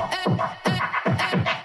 eh, eh, eh.